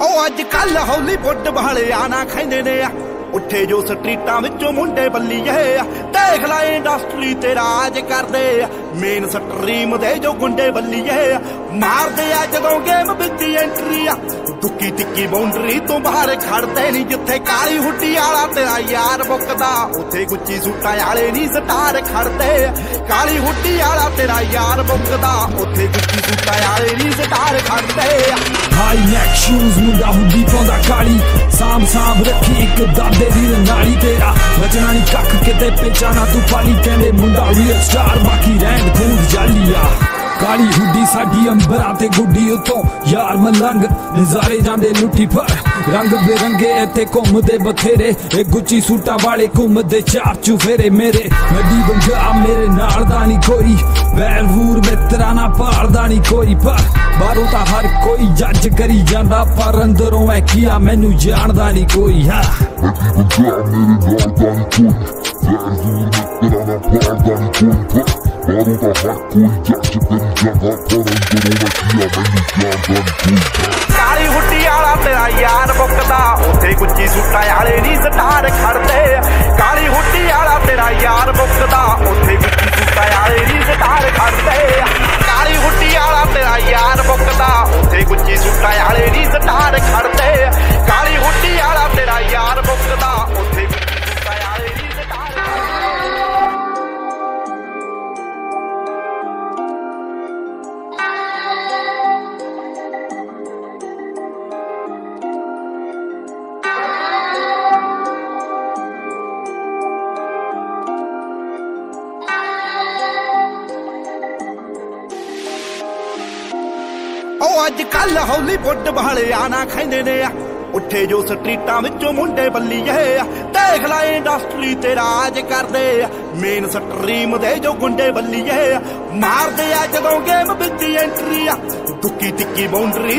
ਉਹ ਅੱਜ ਕੱਲ ਹਾਲੀਵੁੱਡ ਵਾਲੇ ਆਣਾ ਖੈਂਦੇ ਨੇ ਆ। ਉੱਠੇ ਜੋ ਸਟਰੀਟਾਂ ਵਿੱਚੋਂ ਮੁੰਡੇ ਬੱਲੀਏ ਆ। ਦੇਖ ਲੈ ਇੰਡਸਟਰੀ ਤੇ ਰਾਜ ਕਰਦੇ। ਮੇਨ ਸਟਰੀਮ ਦੇ ਜੋ ਗੁੰਡੇ ਬੱਲੀਏ ਮਾਰਦੇ ਆ ਜਦੋਂ ਗੇਮ ਵਿੱਚ ਐਂਟਰੀ ਆ। ਦੁੱਕੀ ਟਿੱਕੀ ਬਾਉਂਡਰੀ ਤੋਂ ਬਾਹਰ ਖੜਦੇ ਨਹੀਂ ਜਿੱਥੇ ਕਾਲੀ ਹੁੱਡੀ ਵਾਲਾ ਤੇਰਾ ਯਾਰ ਮੁੱਕਦਾ। ਉੱਥੇ ਗੁੱਚੀ ਸੂਟਾਂ ਵਾਲੇ ਨਹੀਂ ਸਟਾਰ ਖੜਦੇ। ਆ। ਕਾਲੀ ਹੁੱਡੀ ਵਾਲਾ ਤੇਰਾ ਯਾਰ ਮੁੱਕਦਾ। ਉੱਥੇ ਗੁੱਚੀ ਸੂਟਾਂ ਵਾਲੇ ਨਹੀਂ ਸਟਾਰ ਖੜਦੇ। ਹਾਈ ਨੈਕ ਸ਼ੂਜ਼ ਮੁੰਡਾ ਹੁੱਡੀ ਪਾਉਂਦਾ ਕਾਲੀ। ਸਾਮ ਸਾਮ ਰੱਖੀ ਇੱਕ ਦਾਦੇ ਦੀ ਨਾਲੀ ਤੇਰਾ। ਬਚਣਾ ਨਹੀਂ ਕੱਖ ਕਿਤੇ ਪੇਚਾਣਾ ਤੂੰ ਪਾਲੀ ਕਹਿੰਦੇ ਮੁੰਡਾ ਰੀਅਲ ਸਟਾਰ ਬਾਕੀ ਰਹਿਣ ਖੂਦ ਜਾਲੀਆ। ਕਾਲੀ ਹੁੱਡੀ ਸਾਡੀ ਅੰਬਰਾਂ ਤੇ ਗੁੱਡੀ ਉਤੋਂ ਯਾਰ ਮਲੰਗ, ਨਜ਼ਾਰੇ ਜਾਂਦੇ ਲੁੱਟੀ ਪਰ ਰੰਗ ਬੇਰੰਗੇ ਇੱਥੇ ਘੁੰਮਦੇ ਬਥੇਰੇ। ਇਹ ਗੁੱਚੀ ਸੂਟਾਂ ਵਾਲੇ ਘੁੰਮਦੇ ਚਾਰ ਚੁਫੇਰੇ ਮੇਰੇ। ਨਦੀ ਬੰਗਾ ਮੇਰੇ ਨਾਲ ਦਾ ਨਹੀਂ ਕੋਈ। ਵੈਰ ਵੂਰ ਮਿੱਤਰਾਂ ਨਾ ਭਾਲਦਾ ਨਹੀਂ ਕੋਈ। ਪਰ ਬਾਹਰੋਂ ਤਾਂ ਹਰ ਕੋਈ ਜੱਜ ਕਰੀ ਜਾਂਦਾ, ਪਰ ਅੰਦਰੋਂ ਐ ਕੀਆ ਮੈਨੂੰ ਜਾਣਦਾ ਨਹੀਂ ਕੋਈ। ਹਾਂ। Baru tak hakui jak seperi jaga Parang dorong kia menu jangan kuita ਕਾਲੀ ਹੁੱਡੀ ਵਾਲਾ ਤੇਰਾ ਯਾਰ ਮੁੱਕਦਾ ਉੱਥੇ ਉਹ ਅੱਜ ਕੱਲ ਹਾਲੀਵੁੱਡ ਵਾਲੇ ਆਣਾ ਖੈਂਦੇ ਨੇ ਆ। ਉੱਠੇ ਜੋ ਸਟਰੀਟਾਂ ਵਿੱਚੋਂ ਮੁੰਡੇ ਬੱਲੀਏ ਆ। ਦੇਖ ਲੈ ਇੰਡਸਟਰੀ ਤੇ ਰਾਜ ਕਰਦੇ ਮੇਨ ਸਟਰੀਮ ਦੇ ਜੋ ਗੁੰਡੇ ਬੱਲੀਏ ਆ। ਮਾਰਦੇ ਆ ਜਦੋਂ ਗੇਮ ਵਿੱਚ ਐਂਟਰੀ ਆ। ਦੁੱਕੀ ਟਿੱਕੀ ਬਾਉਂਡਰੀ